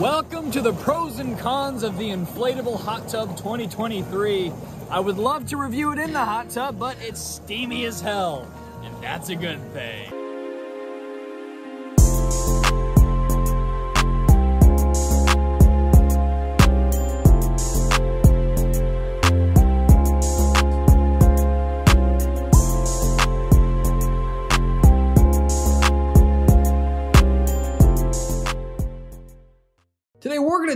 Welcome to the pros and cons of the inflatable hot tub 2023. I would love to review it in the hot tub, but it's steamy as hell, and that's a good thing.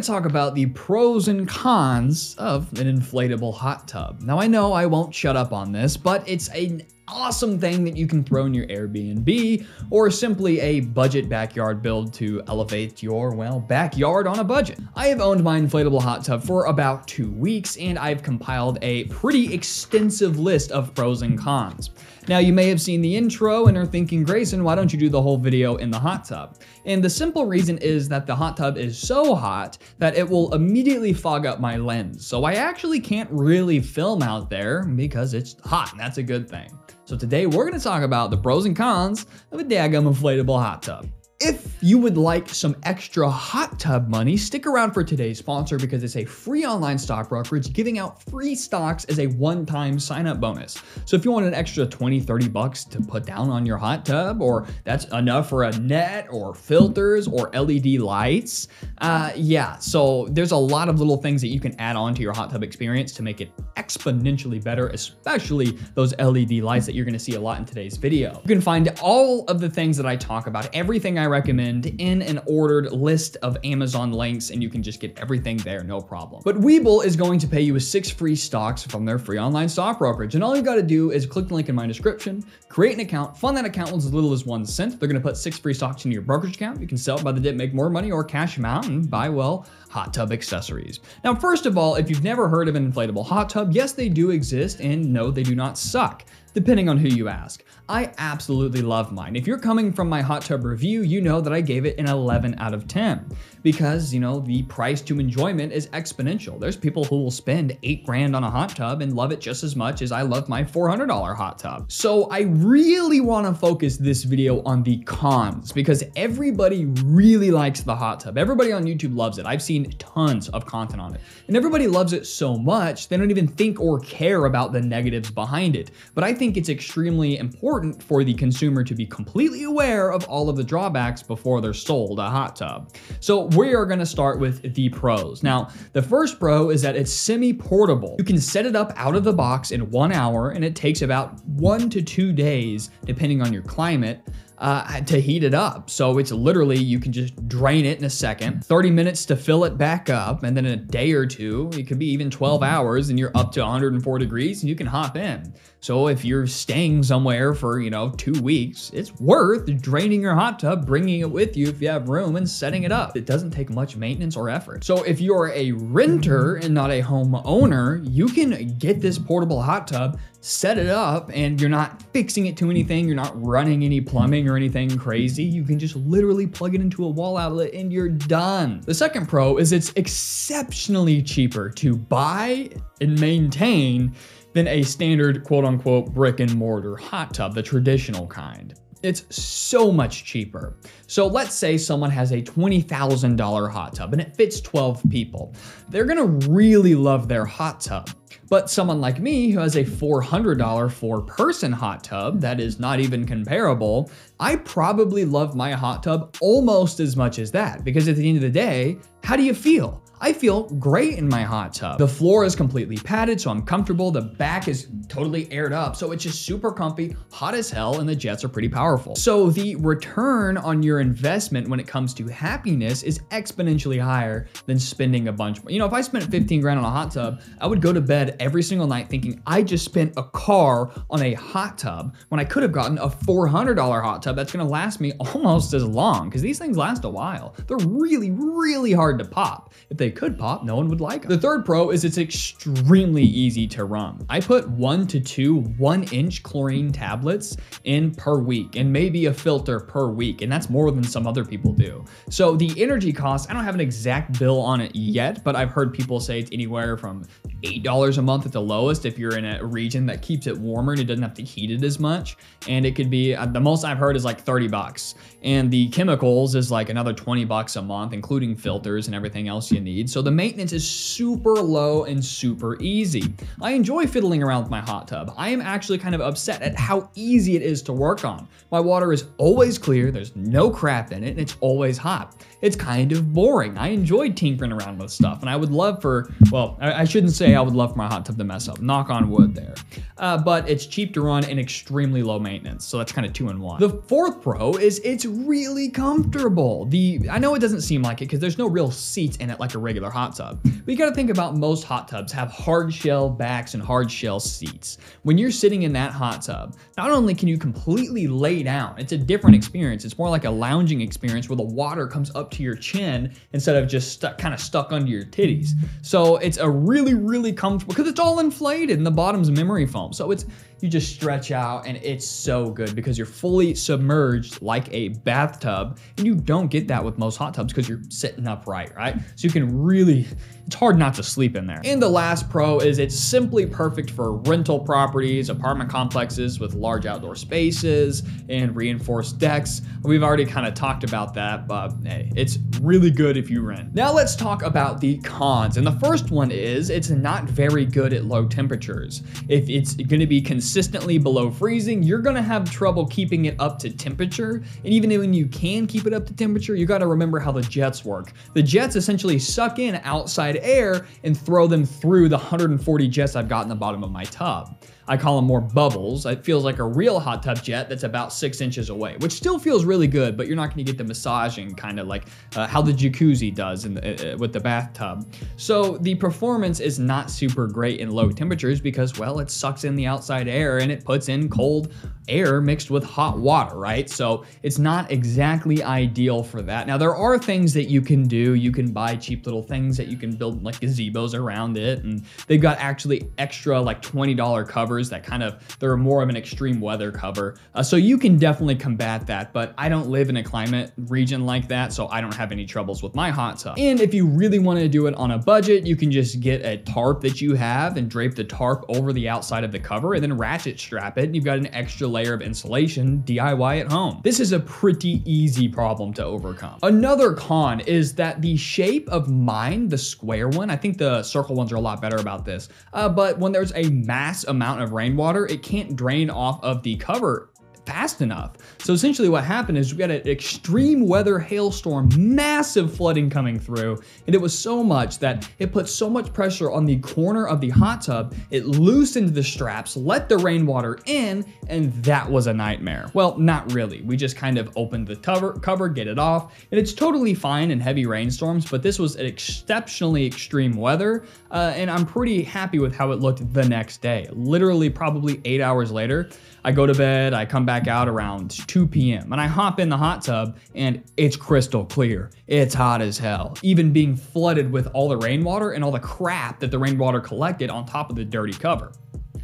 To talk about the pros and cons of an inflatable hot tub. Now, I know I won't shut up on this, but it's an awesome thing that you can throw in your Airbnb or simply a budget backyard build to elevate your, well, backyard on a budget. I have owned my inflatable hot tub for about two weeks and I've compiled a pretty extensive list of pros and cons. Now, you may have seen the intro and are thinking, Greyson, why don't you do the whole video in the hot tub? And the simple reason is that the hot tub is so hot that it will immediately fog up my lens. So I actually can't really film out there because it's hot, and that's a good thing. So today we're gonna talk about the pros and cons of a daggum inflatable hot tub. If you would like some extra hot tub money, stick around for today's sponsor because it's a free online stock brokerage giving out free stocks as a one-time sign-up bonus. So if you want an extra 20, 30 bucks to put down on your hot tub, or that's enough for a net or filters or LED lights, uh, yeah, so there's a lot of little things that you can add on to your hot tub experience to make it exponentially better, especially those LED lights that you're gonna see a lot in today's video. You can find all of the things that I talk about, everything I recommend in an ordered list of Amazon links, and you can just get everything there, no problem. But Webull is going to pay you with six free stocks from their free online stock brokerage, and all you gotta do is click the link in my description, create an account, fund that account with as little as one cent. They're gonna put six free stocks into your brokerage account. You can sell it by the dip, make more money, or cash them out and buy, well, hot tub accessories. Now, first of all, if you've never heard of an inflatable hot tub, yes, they do exist, and no, they do not suck depending on who you ask. I absolutely love mine. If you're coming from my hot tub review, you know that I gave it an 11 out of 10 because, you know, the price to enjoyment is exponential. There's people who will spend 8 grand on a hot tub and love it just as much as I love my $400 hot tub. So, I really want to focus this video on the cons because everybody really likes the hot tub. Everybody on YouTube loves it. I've seen tons of content on it. And everybody loves it so much, they don't even think or care about the negatives behind it. But I think think it's extremely important for the consumer to be completely aware of all of the drawbacks before they're sold a hot tub. So we are gonna start with the pros. Now, the first pro is that it's semi-portable. You can set it up out of the box in one hour and it takes about one to two days, depending on your climate, uh, to heat it up. So it's literally, you can just drain it in a second, 30 minutes to fill it back up, and then in a day or two, it could be even 12 hours, and you're up to 104 degrees and you can hop in. So if you're staying somewhere for, you know, two weeks, it's worth draining your hot tub, bringing it with you if you have room, and setting it up. It doesn't take much maintenance or effort. So if you're a renter and not a homeowner, you can get this portable hot tub set it up and you're not fixing it to anything, you're not running any plumbing or anything crazy. You can just literally plug it into a wall outlet and you're done. The second pro is it's exceptionally cheaper to buy and maintain than a standard quote unquote brick and mortar hot tub, the traditional kind. It's so much cheaper. So let's say someone has a $20,000 hot tub and it fits 12 people. They're gonna really love their hot tub. But someone like me who has a $400 four person hot tub that is not even comparable, I probably love my hot tub almost as much as that because at the end of the day, how do you feel? I feel great in my hot tub. The floor is completely padded, so I'm comfortable. The back is totally aired up, so it's just super comfy, hot as hell, and the jets are pretty powerful. So the return on your investment when it comes to happiness is exponentially higher than spending a bunch. More. You know, if I spent 15 grand on a hot tub, I would go to bed every single night thinking I just spent a car on a hot tub when I could have gotten a $400 hot tub that's gonna last me almost as long because these things last a while. They're really, really hard to pop. If they could pop, no one would like them. The third pro is it's extremely easy to run. I put one to two one inch chlorine tablets in per week and maybe a filter per week. And that's more than some other people do. So the energy cost, I don't have an exact bill on it yet, but I've heard people say it's anywhere from $8 $20 a month at the lowest if you're in a region that keeps it warmer and it doesn't have to heat it as much. And it could be, uh, the most I've heard is like 30 bucks. And the chemicals is like another 20 bucks a month, including filters and everything else you need. So the maintenance is super low and super easy. I enjoy fiddling around with my hot tub. I am actually kind of upset at how easy it is to work on. My water is always clear, there's no crap in it, and it's always hot. It's kind of boring. I enjoy tinkering around with stuff, and I would love for, well, I, I shouldn't say I would love for my hot tub to mess up. Knock on wood there. Uh, but it's cheap to run and extremely low maintenance, so that's kind of two in one. The fourth pro is it's really comfortable. The I know it doesn't seem like it because there's no real seats in it like a regular hot tub, but you got to think about most hot tubs have hard shell backs and hard shell seats. When you're sitting in that hot tub, not only can you completely lay down, it's a different experience. It's more like a lounging experience where the water comes up to your chin instead of just kind of stuck under your titties. So it's a really, really comfortable because it's all inflated and the bottom's memory foam. So it's you just stretch out and it's so good because you're fully submerged like a bathtub and you don't get that with most hot tubs because you're sitting upright, right? So you can really it's hard not to sleep in there. And the last pro is it's simply perfect for rental properties, apartment complexes with large outdoor spaces and reinforced decks. We've already kind of talked about that, but hey, it's really good if you rent. Now let's talk about the cons. And the first one is it's not very good at low temperatures. If it's going to be consistently below freezing, you're to have trouble keeping it up to temperature. And even when you can keep it up to temperature, you got to remember how the jets work. The jets essentially suck in outside air and throw them through the 140 jets I've got in the bottom of my tub. I call them more bubbles. It feels like a real hot tub jet that's about six inches away, which still feels really good, but you're not going to get the massaging kind of like uh, how the jacuzzi does the, uh, uh, with the bathtub. So the performance is not super great in low temperatures because, well, it sucks in the outside air and it puts in cold air mixed with hot water, right? So it's not exactly ideal for that. Now, there are things that you can do. You can buy cheap little things that you can build like gazebos around it, and they've got actually extra like $20 covers that kind of, they're more of an extreme weather cover. Uh, so you can definitely combat that, but I don't live in a climate region like that, so I don't have any troubles with my hot tub. And if you really want to do it on a budget, you can just get a tarp that you have and drape the tarp over the outside of the cover and then ratchet strap it, and you've got an extra layer of insulation DIY at home. This is a pretty easy problem to overcome. Another con is that the shape of mine, the square one, I think the circle ones are a lot better about this, uh, but when there's a mass amount of of rainwater, it can't drain off of the cover fast enough. So essentially what happened is we got an extreme weather hailstorm, massive flooding coming through, and it was so much that it put so much pressure on the corner of the hot tub, it loosened the straps, let the rainwater in, and that was a nightmare. Well, not really. We just kind of opened the cover, cover get it off, and it's totally fine in heavy rainstorms, but this was exceptionally extreme weather, uh, and I'm pretty happy with how it looked the next day. Literally probably eight hours later, I go to bed, I come back out around 2 p.m. and I hop in the hot tub and it's crystal clear. It's hot as hell. Even being flooded with all the rainwater and all the crap that the rainwater collected on top of the dirty cover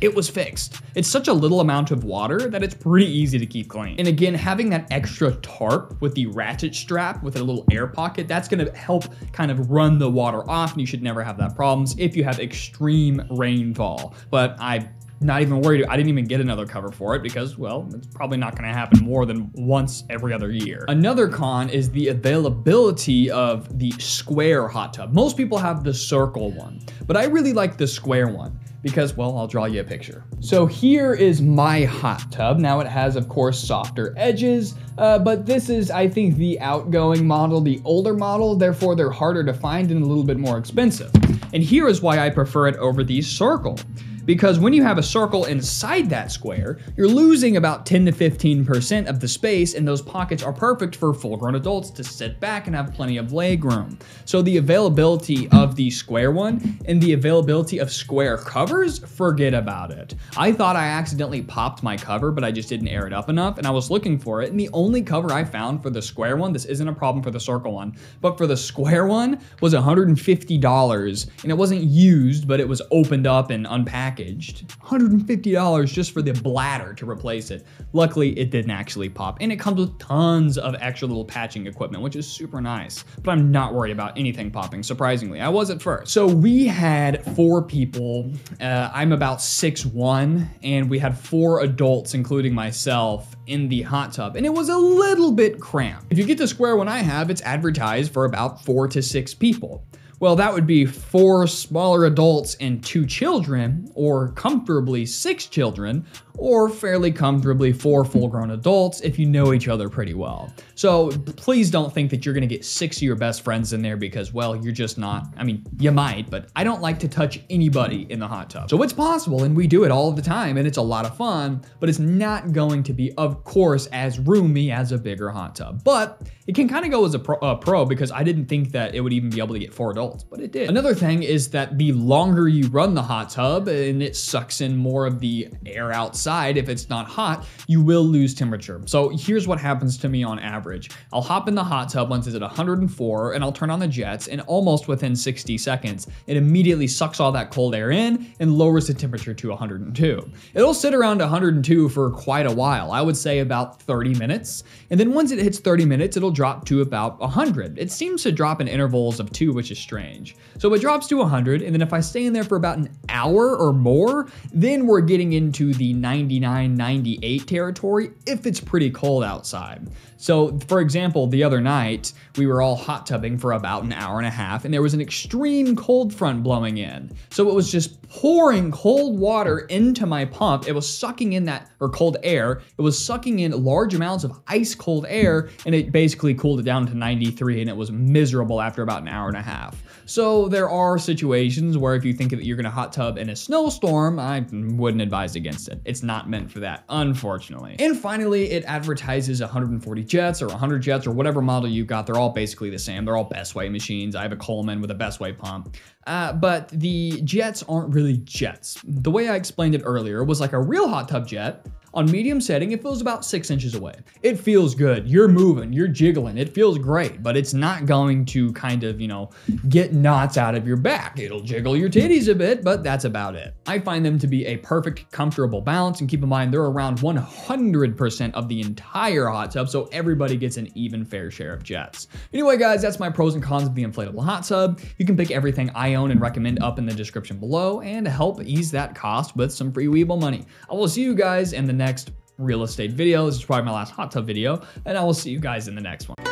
it was fixed. It's such a little amount of water that it's pretty easy to keep clean. And again, having that extra tarp with the ratchet strap with a little air pocket, that's gonna help kind of run the water off and you should never have that problems if you have extreme rainfall. But I not even worried. I didn't even get another cover for it because, well, it's probably not going to happen more than once every other year. Another con is the availability of the square hot tub. Most people have the circle one, but I really like the square one because, well, I'll draw you a picture. So here is my hot tub. Now it has, of course, softer edges, uh, but this is, I think, the outgoing model, the older model, therefore they're harder to find and a little bit more expensive. And here is why I prefer it over the circle because when you have a circle inside that square, you're losing about 10 to 15% of the space, and those pockets are perfect for full grown adults to sit back and have plenty of leg room. So the availability of the square one and the availability of square covers, forget about it. I thought I accidentally popped my cover, but I just didn't air it up enough, and I was looking for it, and the only cover I found for the square one, this isn't a problem for the circle one, but for the square one was $150, and it wasn't used, but it was opened up and unpacked packaged. $150 just for the bladder to replace it. Luckily, it didn't actually pop, and it comes with tons of extra little patching equipment, which is super nice. But I'm not worried about anything popping, surprisingly. I was at first. So we had four people. Uh, I'm about 6'1", and we had four adults, including myself, in the hot tub, and it was a little bit cramped. If you get the square one I have, it's advertised for about four to six people. Well, that would be four smaller adults and two children, or comfortably six children, or fairly comfortably four full grown adults if you know each other pretty well. So please don't think that you're gonna get six of your best friends in there because, well, you're just not. I mean, you might, but I don't like to touch anybody in the hot tub. So it's possible, and we do it all the time, and it's a lot of fun, but it's not going to be, of course, as roomy as a bigger hot tub. But it can kind of go as a pro, a pro because I didn't think that it would even be able to get four adults, but it did. Another thing is that the longer you run the hot tub and it sucks in more of the air outside, if it's not hot, you will lose temperature. So here's what happens to me on average. I'll hop in the hot tub once it's at 104 and I'll turn on the jets and almost within 60 seconds, it immediately sucks all that cold air in and lowers the temperature to 102. It'll sit around 102 for quite a while. I would say about 30 minutes. And then once it hits 30 minutes, it'll drop to about 100. It seems to drop in intervals of two, which is strange. So it drops to 100, and then if I stay in there for about an hour or more, then we're getting into the 99, 98 territory if it's pretty cold outside. So, for example, the other night, we were all hot tubbing for about an hour and a half, and there was an extreme cold front blowing in. So it was just pouring cold water into my pump. It was sucking in that, or cold air. It was sucking in large amounts of ice cold air, and it basically cooled it down to 93, and it was miserable after about an hour and a half. So there are situations where if you think that you're gonna hot tub in a snowstorm, I wouldn't advise against it. It's not meant for that, unfortunately. And finally, it advertises 140 jets or 100 jets or whatever model you got. They're all basically the same. They're all Bestway machines. I have a Coleman with a Bestway pump. Uh, but the jets aren't really jets. The way I explained it earlier was like a real hot tub jet on medium setting, it feels about six inches away. It feels good. You're moving, you're jiggling. It feels great, but it's not going to kind of, you know, get knots out of your back. It'll jiggle your titties a bit, but that's about it. I find them to be a perfect, comfortable balance. And keep in mind, they're around 100% of the entire hot tub, so everybody gets an even fair share of jets. Anyway, guys, that's my pros and cons of the inflatable hot tub. You can pick everything I own and recommend up in the description below and help ease that cost with some free Webull money. I will see you guys in the next real estate video. This is probably my last hot tub video, and I will see you guys in the next one.